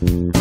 you